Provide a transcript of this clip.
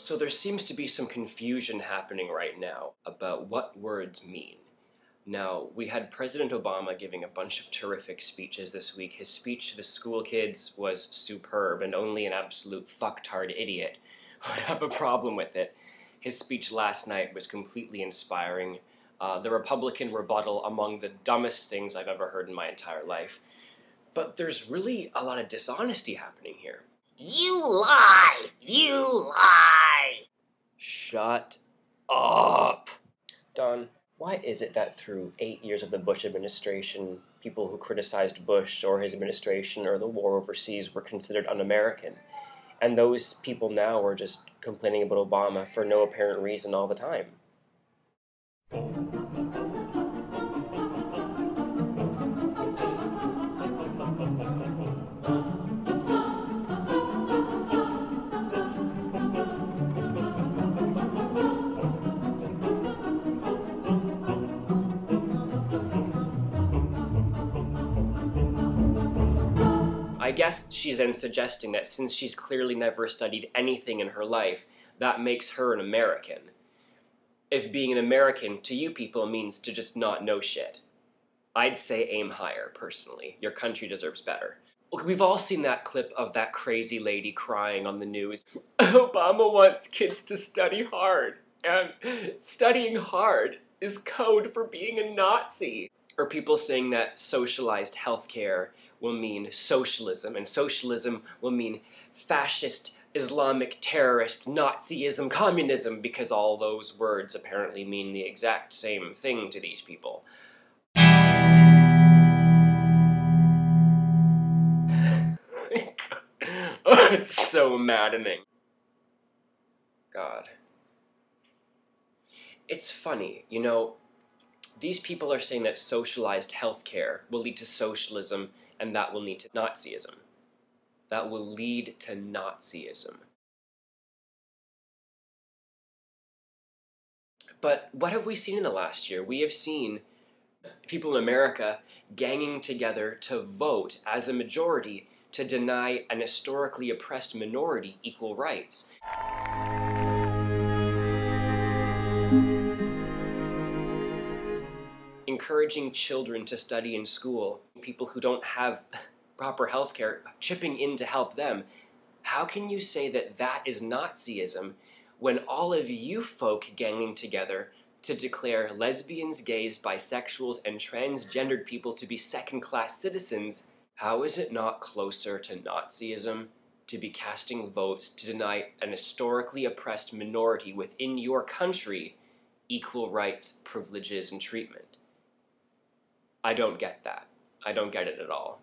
So there seems to be some confusion happening right now about what words mean. Now, we had President Obama giving a bunch of terrific speeches this week. His speech to the school kids was superb, and only an absolute fucktard idiot would have a problem with it. His speech last night was completely inspiring. Uh, the Republican rebuttal among the dumbest things I've ever heard in my entire life. But there's really a lot of dishonesty happening here. You lie! You lie! Shut up! Don, why is it that through eight years of the Bush administration, people who criticized Bush or his administration or the war overseas were considered un American? And those people now are just complaining about Obama for no apparent reason all the time. I guess she's then suggesting that since she's clearly never studied anything in her life, that makes her an American. If being an American to you people means to just not know shit, I'd say aim higher, personally. Your country deserves better. Look, we've all seen that clip of that crazy lady crying on the news. Obama wants kids to study hard, and studying hard is code for being a Nazi. Or people saying that socialized healthcare will mean socialism, and socialism will mean fascist, Islamic, terrorist, Nazism, communism, because all those words apparently mean the exact same thing to these people. oh, it's so maddening. God. It's funny, you know, these people are saying that socialized healthcare will lead to socialism and that will lead to Nazism. That will lead to Nazism. But what have we seen in the last year? We have seen people in America ganging together to vote as a majority to deny an historically oppressed minority equal rights. Encouraging children to study in school, people who don't have proper health care, chipping in to help them, how can you say that that is Nazism when all of you folk ganging together to declare lesbians, gays, bisexuals, and transgendered people to be second class citizens, how is it not closer to Nazism to be casting votes to deny an historically oppressed minority within your country equal rights, privileges, and treatment? I don't get that. I don't get it at all.